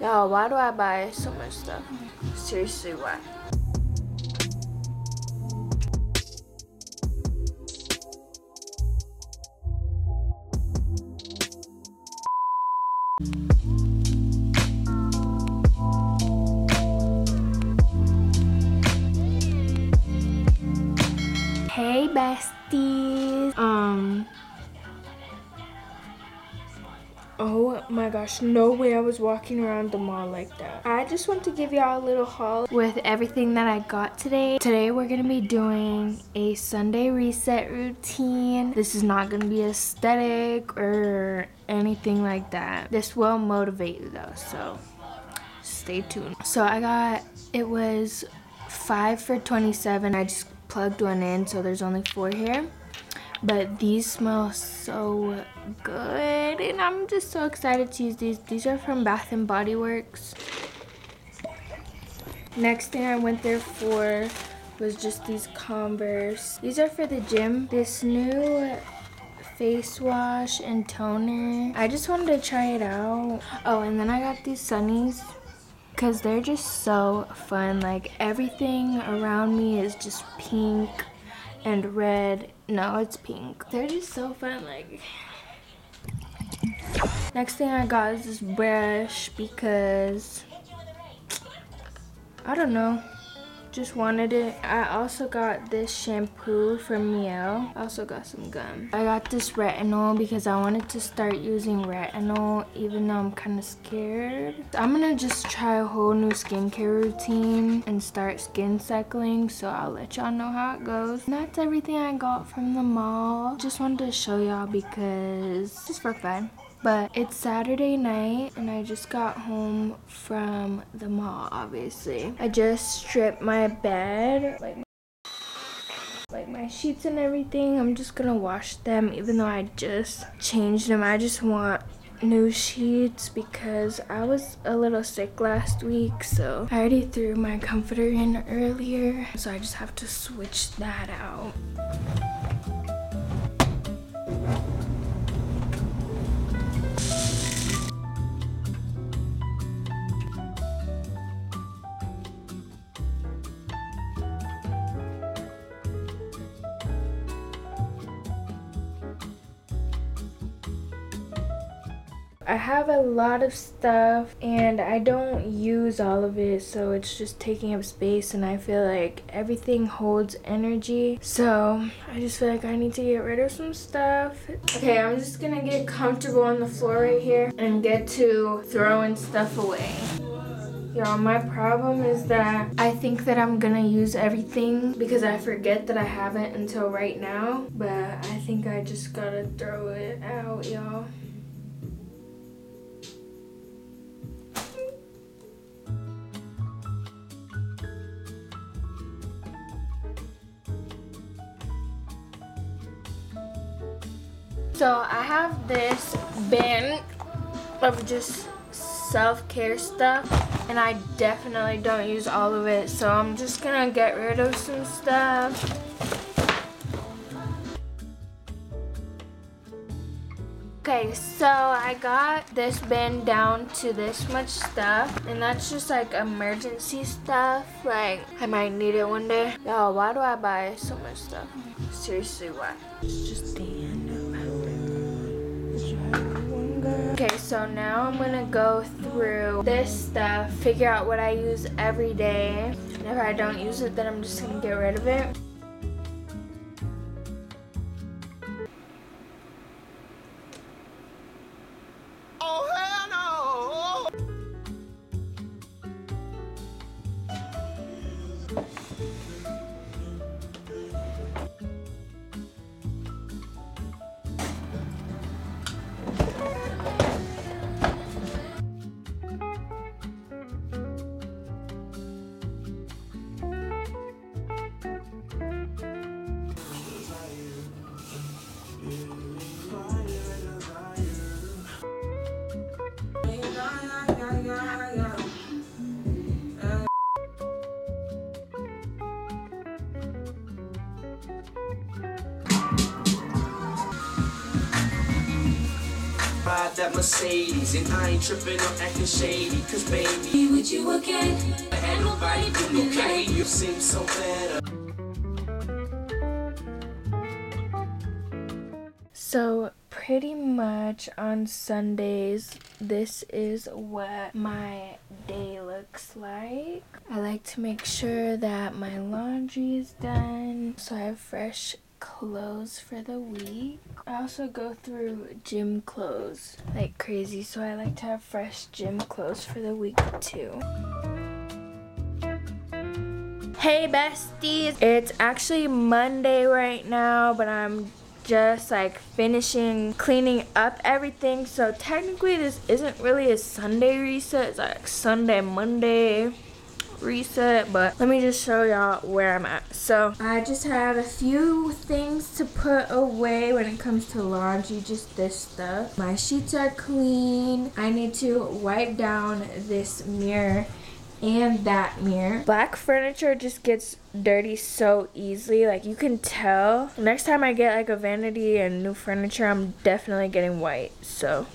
Y'all, why do I buy so much stuff? Seriously, why? Hey besties. Um Oh my gosh, no way I was walking around the mall like that. I just want to give y'all a little haul with everything that I got today. Today we're gonna be doing a Sunday reset routine. This is not gonna be aesthetic or anything like that. This will motivate you though, so stay tuned. So I got, it was five for 27. I just plugged one in, so there's only four here but these smell so good and I'm just so excited to use these. These are from Bath and Body Works. Next thing I went there for was just these Converse. These are for the gym. This new face wash and toner. I just wanted to try it out. Oh, and then I got these sunnies because they're just so fun. Like everything around me is just pink and red. No, it's pink. They're just so fun. Like, next thing I got is this brush because I don't know just wanted it. I also got this shampoo from Mielle. I also got some gum. I got this retinol because I wanted to start using retinol even though I'm kind of scared. I'm gonna just try a whole new skincare routine and start skin cycling so I'll let y'all know how it goes. And that's everything I got from the mall. Just wanted to show y'all because just for fun. But it's Saturday night and I just got home from the mall, obviously. I just stripped my bed, like, like my sheets and everything. I'm just gonna wash them even though I just changed them. I just want new sheets because I was a little sick last week so I already threw my comforter in earlier so I just have to switch that out. I have a lot of stuff and I don't use all of it so it's just taking up space and I feel like everything holds energy so I just feel like I need to get rid of some stuff. Okay I'm just gonna get comfortable on the floor right here and get to throwing stuff away. Y'all, my problem is that I think that I'm gonna use everything because I forget that I haven't until right now. But I think I just gotta throw it out, y'all. So I have this bin of just self-care stuff and I definitely don't use all of it so I'm just gonna get rid of some stuff. Okay, so I got this bin down to this much stuff and that's just like emergency stuff like I might need it one day. Y'all, why do I buy so much stuff? Seriously, why? It's just Okay, so now I'm gonna go through this stuff, figure out what I use every day. And if I don't use it, then I'm just gonna get rid of it. That Mercedes. And I ain't tripping or acting shady. Cause baby, be with you again. And nobody do me okay. You seem so better. So pretty much on Sundays, this is what my day looks like. I like to make sure that my laundry is done so I have fresh clothes for the week. I also go through gym clothes like crazy, so I like to have fresh gym clothes for the week too. Hey besties! It's actually Monday right now, but I'm just like finishing cleaning up everything. So technically this isn't really a Sunday reset. It's like Sunday, Monday reset but let me just show y'all where I'm at so I just have a few things to put away when it comes to laundry just this stuff my sheets are clean I need to wipe down this mirror and that mirror. Black furniture just gets dirty so easily. Like you can tell. Next time I get like a vanity and new furniture, I'm definitely getting white. So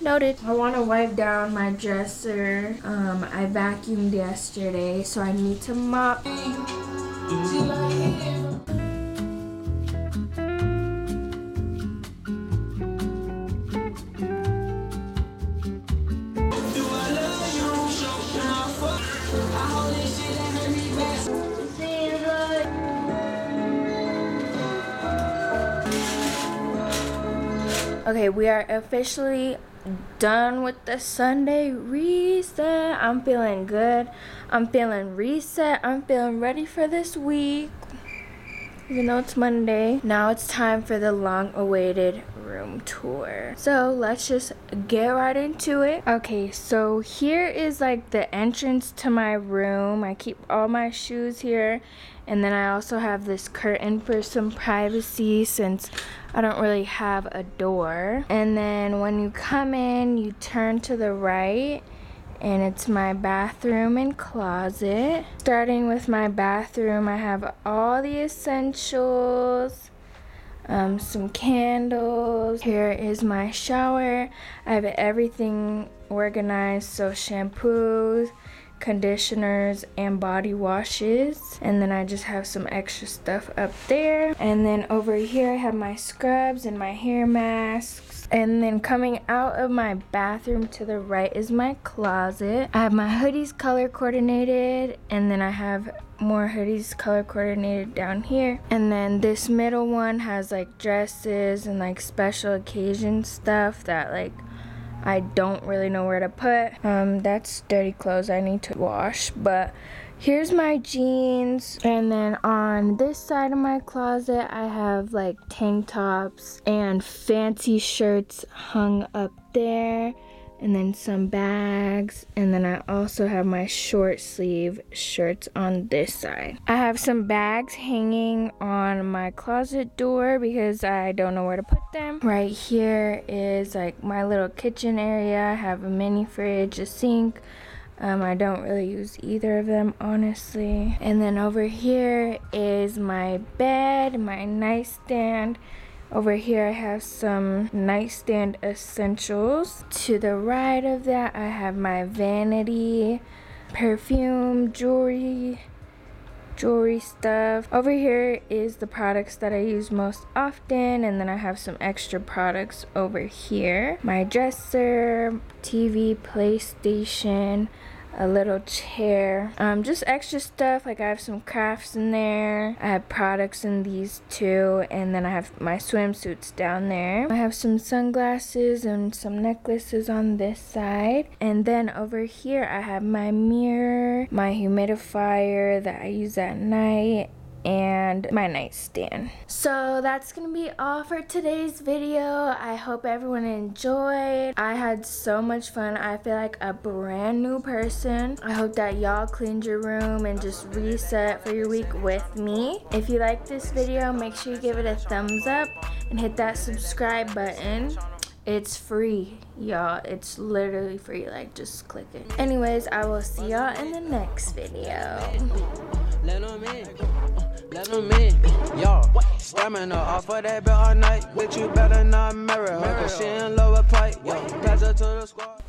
noted. I want to wipe down my dresser. Um, I vacuumed yesterday, so I need to mop. Okay, we are officially done with the Sunday reset. I'm feeling good. I'm feeling reset. I'm feeling ready for this week. Even though it's Monday, now it's time for the long awaited room tour. So let's just get right into it. Okay, so here is like the entrance to my room. I keep all my shoes here and then I also have this curtain for some privacy since I don't really have a door. And then when you come in, you turn to the right and it's my bathroom and closet. Starting with my bathroom, I have all the essentials, um, some candles. Here is my shower. I have everything organized, so shampoos, conditioners and body washes. And then I just have some extra stuff up there. And then over here I have my scrubs and my hair masks. And then coming out of my bathroom to the right is my closet. I have my hoodies color coordinated. And then I have more hoodies color coordinated down here. And then this middle one has like dresses and like special occasion stuff that like I don't really know where to put. Um, that's dirty clothes I need to wash, but here's my jeans and then on this side of my closet I have like tank tops and fancy shirts hung up there and then some bags and then I also have my short sleeve shirts on this side. I have some bags hanging on my closet door because I don't know where to put them. Right here is like my little kitchen area. I have a mini fridge, a sink. Um, I don't really use either of them honestly. And then over here is my bed, my nightstand, over here I have some nightstand essentials. To the right of that I have my vanity, perfume, jewelry, jewelry stuff. Over here is the products that I use most often and then I have some extra products over here. My dresser, TV, PlayStation, a little chair um, just extra stuff like I have some crafts in there I have products in these two and then I have my swimsuits down there. I have some sunglasses and some necklaces on this side and then over here I have my mirror my humidifier that I use at night and my nightstand. So that's gonna be all for today's video. I hope everyone enjoyed. I had so much fun. I feel like a brand new person. I hope that y'all cleaned your room and just reset for your week with me. If you like this video, make sure you give it a thumbs up and hit that subscribe button. It's free, y'all. It's literally free. Like, just click it. Anyways, I will see y'all in the next video. Let them in. Let them in. Y'all. Stamina off of that bed all night. Bitch, you better not marry her. Cause she in with pipe. Yo, pass her to the squad.